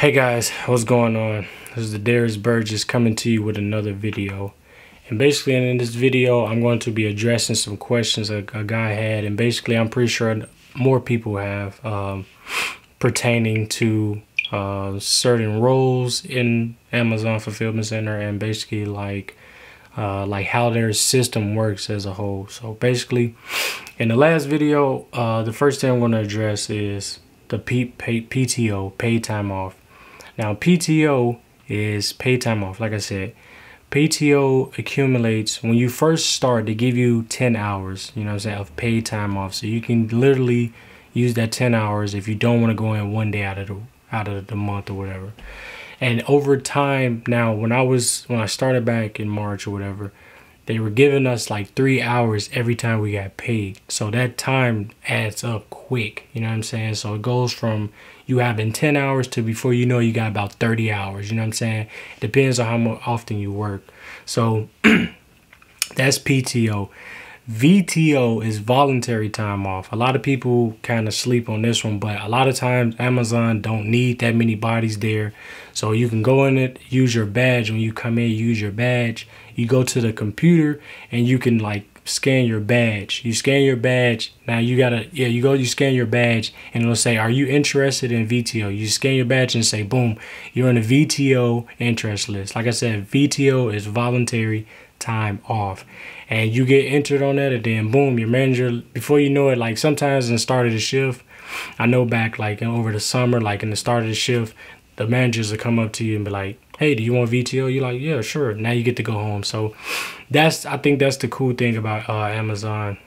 Hey guys, what's going on? This is the Darrius Burgess coming to you with another video. And basically in this video, I'm going to be addressing some questions a, a guy had. And basically, I'm pretty sure more people have um, pertaining to uh, certain roles in Amazon Fulfillment Center and basically like uh, like how their system works as a whole. So basically, in the last video, uh, the first thing I'm going to address is the P P PTO, paid time off. Now, PTO is paid time off. Like I said, PTO accumulates when you first start, they give you 10 hours, you know what I'm saying, of paid time off. So you can literally use that 10 hours if you don't want to go in one day out of the out of the month or whatever. And over time now when I was when I started back in March or whatever, they were giving us like three hours every time we got paid. So that time adds up quick. You know what I'm saying? So it goes from you having 10 hours to before you know you got about 30 hours. You know what I'm saying? Depends on how often you work. So that's PTO. VTO is voluntary time off. A lot of people kind of sleep on this one, but a lot of times Amazon don't need that many bodies there. So you can go in it, use your badge when you come in, use your badge. You go to the computer and you can like scan your badge. You scan your badge. Now you gotta, yeah, you go, you scan your badge and it'll say, are you interested in VTO? You scan your badge and say, boom, you're on the VTO interest list. Like I said, VTO is voluntary time off. And you get entered on that and then boom your manager before you know it like sometimes in the start of the shift i know back like over the summer like in the start of the shift the managers will come up to you and be like hey do you want vto? You're like yeah sure. Now you get to go home. So that's i think that's the cool thing about uh, amazon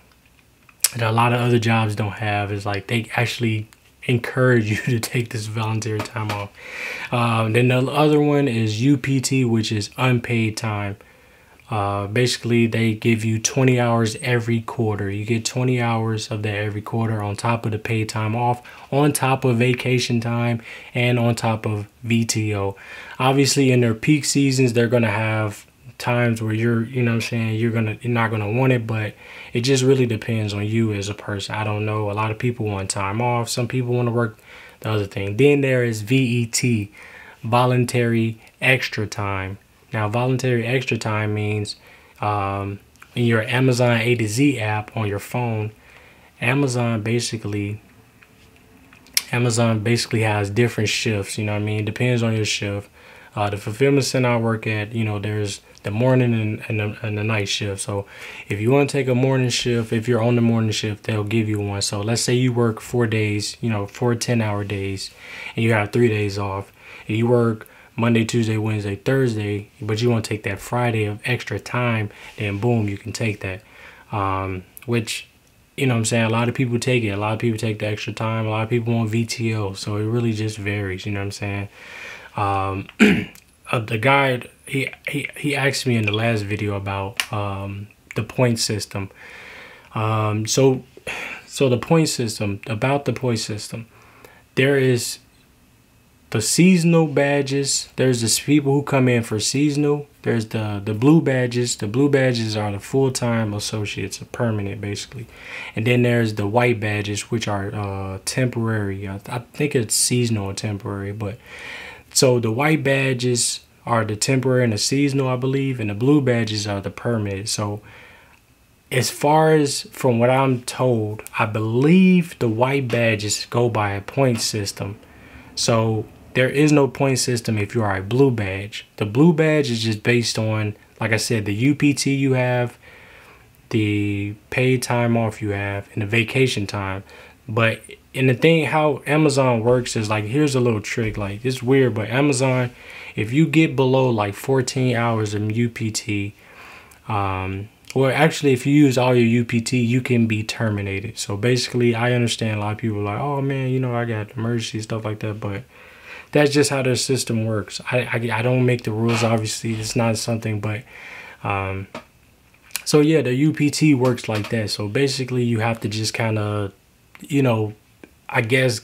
that a lot of other jobs don't have is like they actually encourage you to take this voluntary time off. Um, then the other one is upt which is unpaid time uh, basically, they give you 20 hours every quarter. You get 20 hours of that every quarter on top of the paid time off, on top of vacation time, and on top of VTO. Obviously, in their peak seasons, they're going to have times where you're, you know I'm saying, you're going to, you're not going to want it, but it just really depends on you as a person. I don't know. A lot of people want time off. Some people want to work the other thing. Then there is VET, voluntary extra time. Now, voluntary extra time means um, in your Amazon A to Z app on your phone, Amazon basically Amazon basically has different shifts. You know what I mean? It depends on your shift. Uh, the fulfillment center I work at, you know, there's the morning and, and, the, and the night shift. So if you want to take a morning shift, if you're on the morning shift, they'll give you one. So let's say you work four days, you know, four 10 hour days, and you have three days off. And you work Monday, Tuesday, Wednesday, Thursday, but you want to take that Friday of extra time, then boom, you can take that. Um, which, you know I'm saying, a lot of people take it. A lot of people take the extra time. A lot of people want VTO. So it really just varies, you know what I'm saying? Um, uh, the guy, he, he, he asked me in the last video about um, the point system. Um, so, so the point system, about the point system, there is the seasonal badges. There's the people who come in for seasonal. There's the the blue badges. The blue badges are the full time associates, permanent basically. And then there's the white badges, which are uh, temporary. I, I think it's seasonal or temporary, but so the white badges are the temporary and the seasonal, I believe, and the blue badges are the permanent. So as far as from what I'm told, I believe the white badges go by a point system. So there is no point system if you are a blue badge. The blue badge is just based on, like I said, the UPT you have, the paid time off you have, and the vacation time. But in the thing how Amazon works is like here's a little trick. Like it's weird, but Amazon, if you get below like 14 hours of UPT, um, or actually if you use all your UPT, you can be terminated. So basically, I understand a lot of people like, oh man, you know, I got emergency stuff like that, but that's just how their system works. I, I, I don't make the rules, obviously. It's not something, but um, so yeah, the UPT works like that. So basically, you have to just kind of, you know, I guess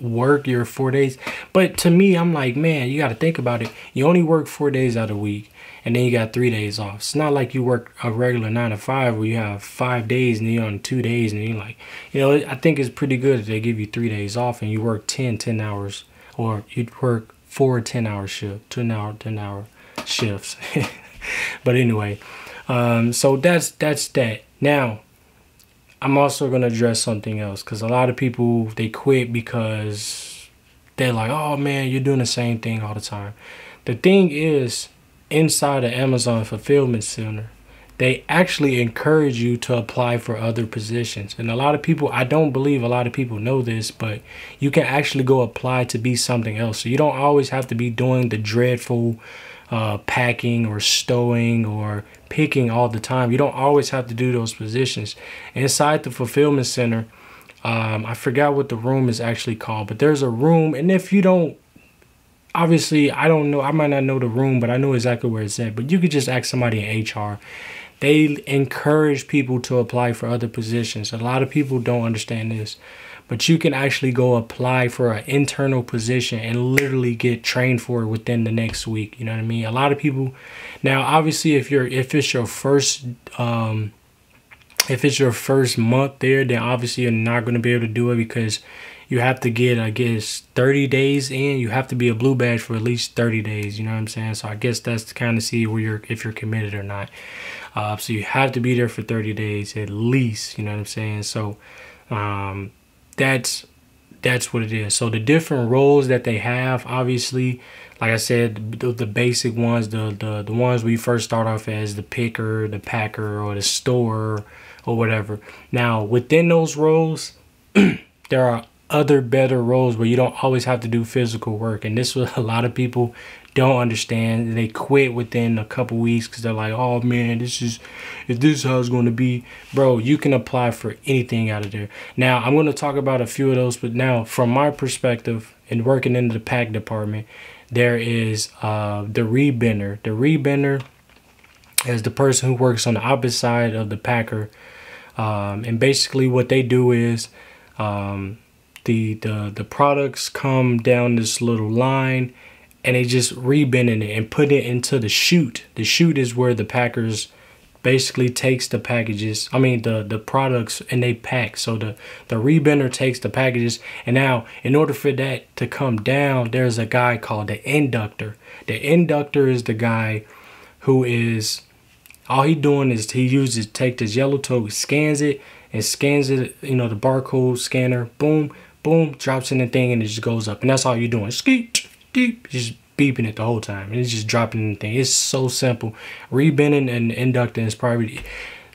work your four days. But to me, I'm like, man, you got to think about it. You only work four days out of the week, and then you got three days off. It's not like you work a regular nine to five where you have five days and you're on two days, and you're like, you know, I think it's pretty good if they give you three days off and you work 10, 10 hours or you'd work four 10 hour shift, 10 hour, 10 hour shifts. but anyway, um, so that's that's that. Now, I'm also gonna address something else because a lot of people they quit because they're like, oh man, you're doing the same thing all the time. The thing is, inside the Amazon fulfillment center, they actually encourage you to apply for other positions. And a lot of people, I don't believe a lot of people know this, but you can actually go apply to be something else. So you don't always have to be doing the dreadful uh, packing or stowing or picking all the time. You don't always have to do those positions. Inside the fulfillment center, um, I forgot what the room is actually called, but there's a room. And if you don't, obviously, I don't know, I might not know the room, but I know exactly where it's at. But you could just ask somebody in HR. They encourage people to apply for other positions. A lot of people don't understand this but you can actually go apply for an internal position and literally get trained for it within the next week. You know what i mean? A lot of people now obviously if you're if it's your first um if it's your first month there then obviously you're not going to be able to do it because you have to get i guess 30 days in. You have to be a blue badge for at least 30 days you know what i'm saying? So i guess that's to kind of see where you're if you're committed or not uh, so you have to be there for 30 days at least you know what i'm saying so um that's that's what it is. So the different roles that they have, obviously, like I said, the, the, basic ones, the, the the ones we first start off as the picker, the packer, or the store, or whatever. Now within those roles, there are other better roles where you don't always have to do physical work, and this was a lot of people don't understand. They quit within a couple weeks because they're like, oh man, this is if this is how it's going to be, bro. You can apply for anything out of there. Now I'm going to talk about a few of those, but now from my perspective and working in the pack department, there is uh, the rebinner. The rebinner is the person who works on the opposite side of the packer, um, and basically what they do is. Um, the, the the products come down this little line and they just rebinning it and put it into the chute. The chute is where the packers basically takes the packages, I mean the the products and they pack. So the the rebinner takes the packages and now in order for that to come down, there's a guy called the inductor. The inductor is the guy who is all he doing is he uses take this yellow tote, scans it and scans it, you know, the barcode scanner, boom, boom, drops in the thing and it just goes up. And that's all you're doing. Skeet deep, just beeping it the whole time. And it's just dropping the thing. It's so simple. Rebinning and inducting is probably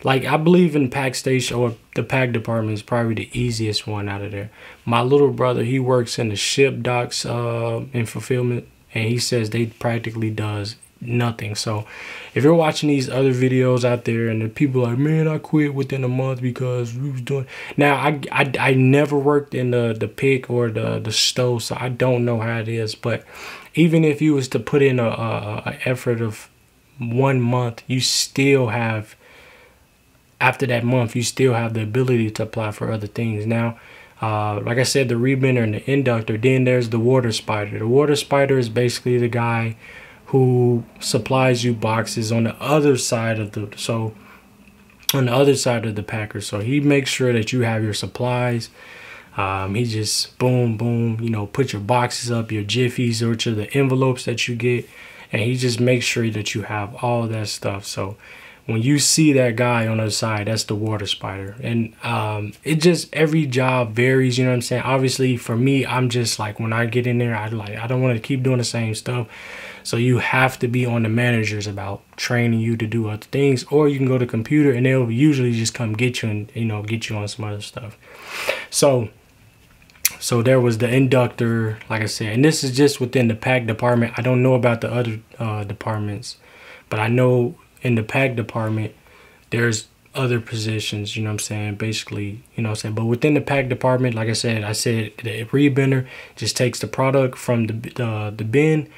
like I believe in pack station or the pack department is probably the easiest one out of there. My little brother, he works in the ship docks uh in fulfillment and he says they practically does nothing. So if you're watching these other videos out there and the people like, man, I quit within a month because we was doing. Now I I, I never worked in the the pick or the the stove, so I don't know how it is. But even if you was to put in a, a, a effort of one month, you still have. After that month, you still have the ability to apply for other things. Now, uh, like I said, the rebinner and the inductor. Then there's the water spider. The water spider is basically the guy who supplies you boxes on the other side of the so on the other side of the packer. So he makes sure that you have your supplies. Um, he just boom, boom, you know, put your boxes up, your jiffies, or to the envelopes that you get, and he just makes sure that you have all that stuff. So when you see that guy on the side, that's the water spider. And um, it just every job varies, you know what I'm saying? Obviously, for me, I'm just like when I get in there, I like I don't want to keep doing the same stuff. So you have to be on the managers about training you to do other things, or you can go to computer and they'll usually just come get you and you know get you on some other stuff. So so there was the inductor, like I said, and this is just within the pack department. I don't know about the other uh, departments, but I know in the pack department there's other positions, you know what I'm saying? Basically, you know what I'm saying? But within the pack department, like I said, I said the rebinner just takes the product from the uh, the bin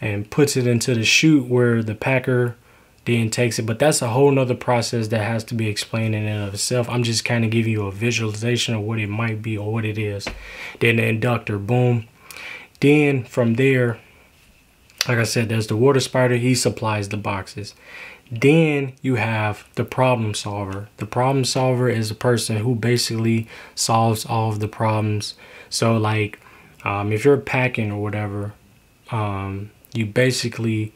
and puts it into the chute where the packer then takes it. But that's a whole nother process that has to be explained in and of itself. I'm just kind of giving you a visualization of what it might be or what it is. Then the inductor, boom. Then from there, like I said, there's the water spider. He supplies the boxes. Then you have the problem solver. The problem solver is a person who basically solves all of the problems. So like um, if you're packing or whatever, um, you basically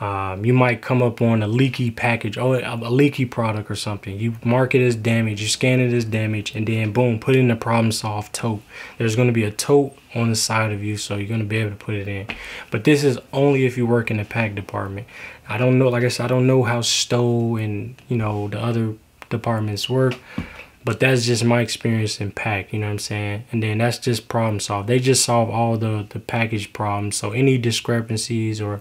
um, you might come up on a leaky package, oh, a leaky product or something. You mark it as damage, you scan it as damage, and then boom, put in the problem solved tote. There's going to be a tote on the side of you, so you're going to be able to put it in. But this is only if you work in the pack department. I don't know, like I said, I don't know how Stow and you know the other departments work, but that's just my experience in pack. You know what I'm saying? And then that's just problem solved. They just solve all the the package problems. So any discrepancies or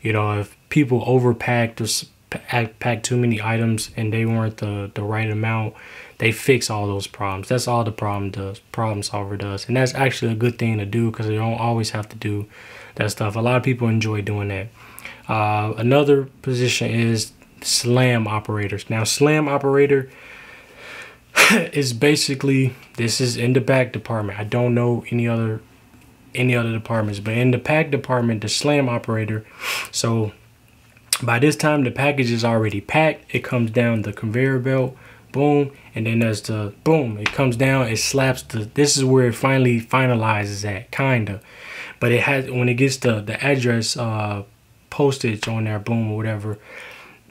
you know if people overpacked or packed too many items and they weren't the, the right amount, they fix all those problems. That's all the problem does, problem solver does. And that's actually a good thing to do because they don't always have to do that stuff. A lot of people enjoy doing that. Uh, another position is slam operators. Now, slam operator is basically, this is in the back department. I don't know any other any other departments, but in the pack department, the slam operator, so by this time, the package is already packed. It comes down the conveyor belt, boom, and then as the boom, it comes down, it slaps the, this is where it finally finalizes at, kinda. But it has, when it gets the, the address uh, postage on there, boom, or whatever,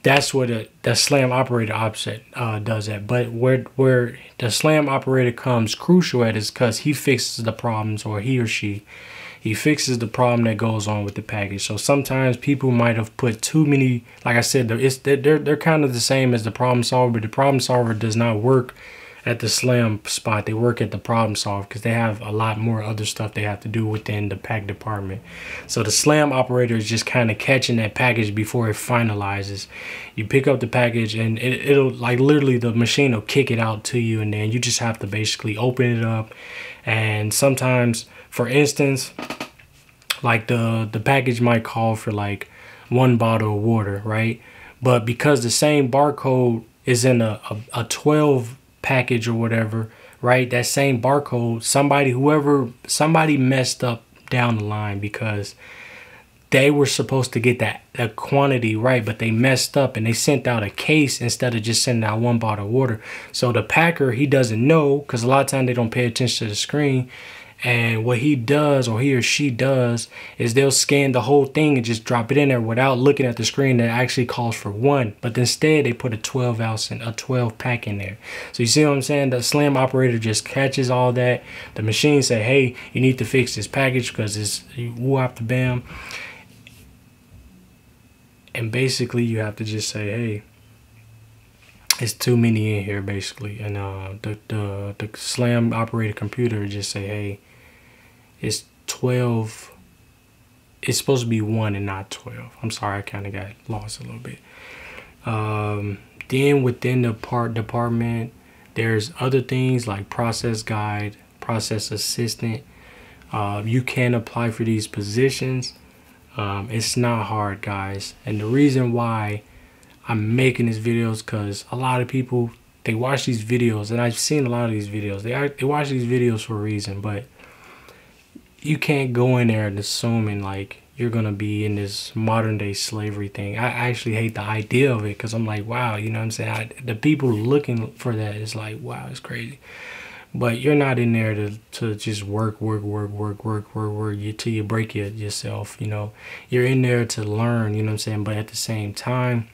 that's what the, the slam operator offset uh, does that. But where where the slam operator comes crucial at is because he fixes the problems, or he or she he fixes the problem that goes on with the package. So sometimes people might have put too many, like I said, it's they're they're kind of the same as the problem solver, but the problem solver does not work at the slam spot. They work at the problem solve because they have a lot more other stuff they have to do within the pack department. So the slam operator is just kind of catching that package before it finalizes. You pick up the package and it, it'll like literally the machine will kick it out to you and then you just have to basically open it up. And sometimes for instance, like the the package might call for like one bottle of water, right? But because the same barcode is in a, a, a 12 package or whatever, right? That same barcode, somebody, whoever, somebody messed up down the line because they were supposed to get that, quantity right, but they messed up and they sent out a case instead of just sending out one bottle of water. So the packer, he doesn't know because a lot of times they don't pay attention to the screen. And what he does or he or she does is they'll scan the whole thing and just drop it in there without looking at the screen that actually calls for one. But instead they put a 12 ounce and a 12 pack in there. So you see what I'm saying? The slam operator just catches all that. The machine say, hey, you need to fix this package because it's whoop the bam. And basically you have to just say, hey, it's too many in here basically and uh, the, the the slam operated computer just say hey it's 12 it's supposed to be 1 and not 12 i'm sorry i kind of got lost a little bit. Um, then within the part department there's other things like process guide process assistant. Uh, you can apply for these positions. Um, it's not hard guys. And the reason why i'm making these videos because a lot of people they watch these videos and i've seen a lot of these videos. They, they watch these videos for a reason but you can't go in there and assuming like you're gonna be in this modern day slavery thing. I actually hate the idea of it because I'm like, wow, you know what I'm saying? I, the people looking for that is like, wow, it's crazy. But you're not in there to, to just work, work, work, work, work, work, work you, till you break it yourself, you know. You're in there to learn, you know what I'm saying? But at the same time,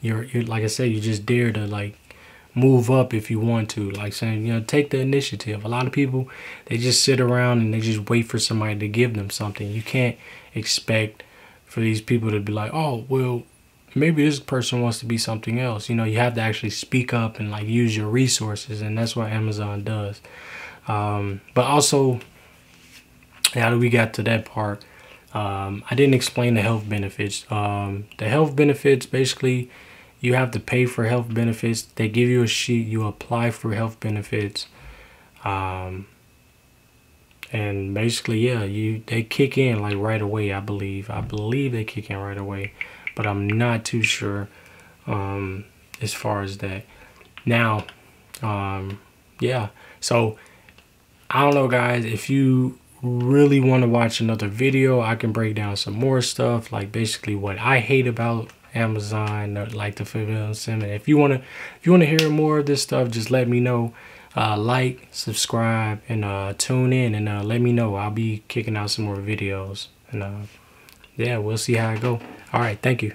you're, you're like I said, you just dare to like move up if you want to. Like saying, you know, take the initiative. A lot of people, they just sit around and they just wait for somebody to give them something. You can't expect for these people to be like, oh, well, maybe this person wants to be something else. You know, you have to actually speak up and like use your resources. And that's what Amazon does. Um, but also, now that we got to that part, um, I didn't explain the health benefits. Um, the health benefits basically you have to pay for health benefits. They give you a sheet, you apply for health benefits. Um, and basically, yeah, you they kick in like right away, I believe. I believe they kick in right away, but I'm not too sure um, as far as that. Now, um, yeah, so I don't know, guys, if you really want to watch another video, I can break down some more stuff, like basically what I hate about Amazon, like the fulfillment center. If you wanna, if you wanna hear more of this stuff, just let me know. Uh, like, subscribe, and uh, tune in, and uh, let me know. I'll be kicking out some more videos. And uh, yeah, we'll see how I go. All right, thank you.